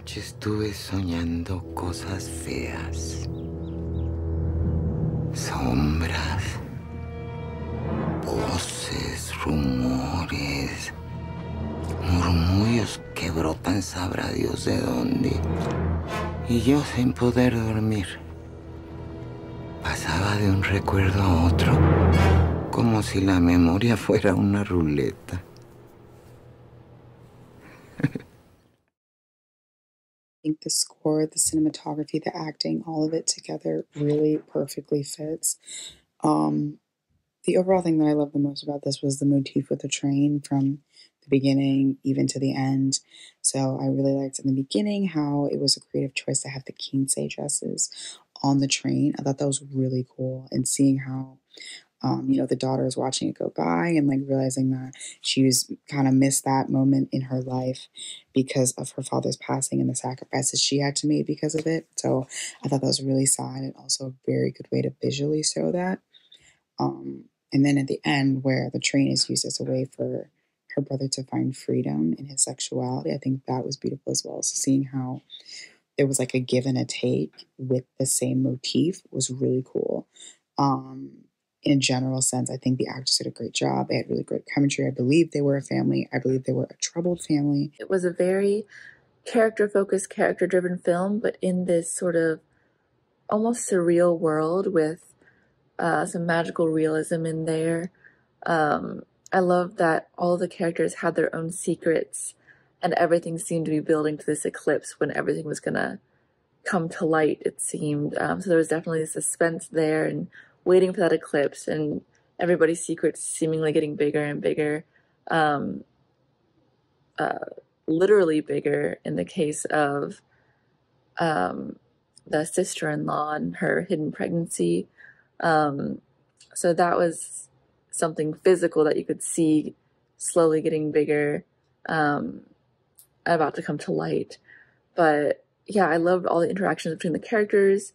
noche estuve soñando cosas feas. Sombras, voces, rumores, murmullos que brotan sabrá Dios de dónde. Y yo sin poder dormir. Pasaba de un recuerdo a otro, como si la memoria fuera una ruleta. Think the score, the cinematography, the acting, all of it together really perfectly fits. Um, the overall thing that I love the most about this was the motif with the train from the beginning even to the end. So I really liked in the beginning how it was a creative choice to have the quince dresses on the train. I thought that was really cool and seeing how um, you know, the daughter is watching it go by and like realizing that she was kind of missed that moment in her life because of her father's passing and the sacrifices she had to make because of it. So I thought that was really sad and also a very good way to visually show that. Um, and then at the end, where the train is used as a way for her brother to find freedom in his sexuality, I think that was beautiful as well. So seeing how there was like a give and a take with the same motif was really cool. Um, in general sense, I think the actors did a great job. They had really great chemistry. I believe they were a family. I believe they were a troubled family. It was a very character focused, character driven film, but in this sort of almost surreal world with uh, some magical realism in there. Um, I love that all the characters had their own secrets and everything seemed to be building to this eclipse when everything was going to come to light, it seemed. Um, so there was definitely suspense there and waiting for that eclipse and everybody's secrets seemingly getting bigger and bigger. Um, uh, literally bigger in the case of um, the sister in law and her hidden pregnancy. Um, so that was something physical that you could see slowly getting bigger, um, about to come to light. But yeah, I loved all the interactions between the characters.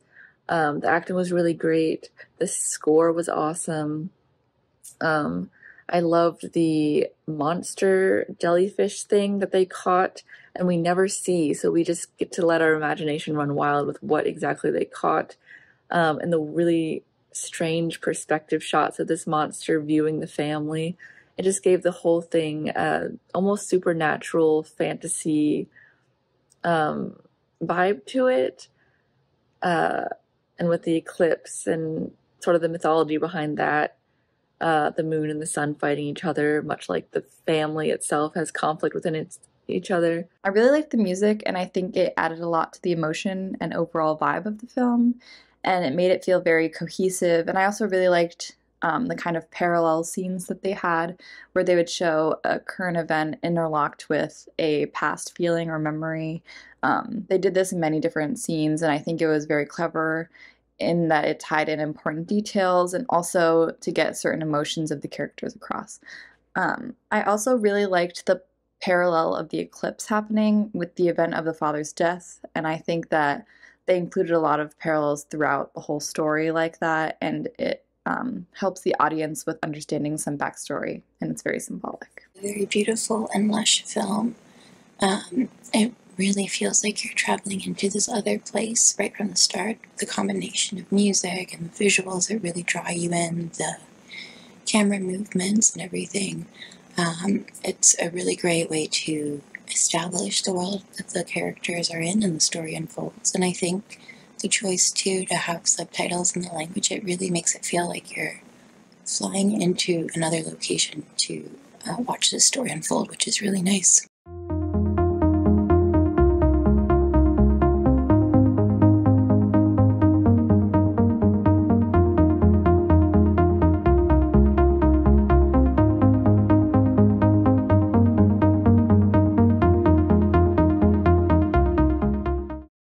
Um, the acting was really great. The score was awesome. Um, I loved the monster jellyfish thing that they caught and we never see. So we just get to let our imagination run wild with what exactly they caught. Um, and the really strange perspective shots of this monster viewing the family. It just gave the whole thing uh, almost supernatural fantasy um, vibe to it. Uh, and with the eclipse and sort of the mythology behind that, uh, the moon and the sun fighting each other, much like the family itself has conflict within its, each other. I really liked the music, and I think it added a lot to the emotion and overall vibe of the film, and it made it feel very cohesive. And I also really liked um, the kind of parallel scenes that they had, where they would show a current event interlocked with a past feeling or memory. Um, they did this in many different scenes, and I think it was very clever in that it tied in important details and also to get certain emotions of the characters across. Um, I also really liked the parallel of the eclipse happening with the event of the father's death, and I think that they included a lot of parallels throughout the whole story like that, and it um, helps the audience with understanding some backstory, and it's very symbolic. Very beautiful and lush film. Um, it really feels like you're traveling into this other place right from the start. The combination of music and the visuals that really draw you in, the camera movements and everything. Um, it's a really great way to establish the world that the characters are in and the story unfolds. And I think the choice too to have subtitles in the language, it really makes it feel like you're flying into another location to uh, watch this story unfold, which is really nice.